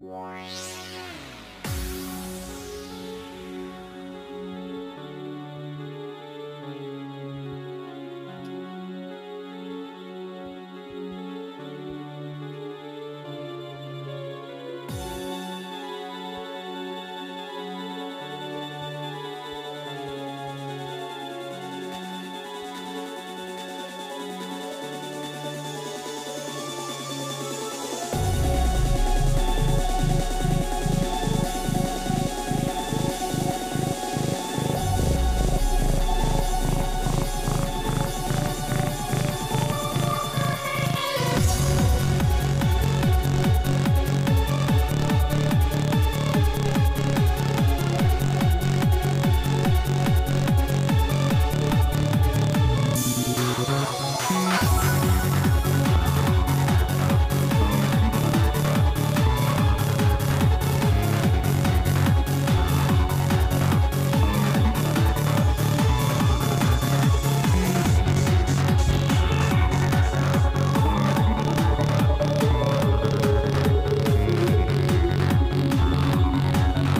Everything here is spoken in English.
Wow.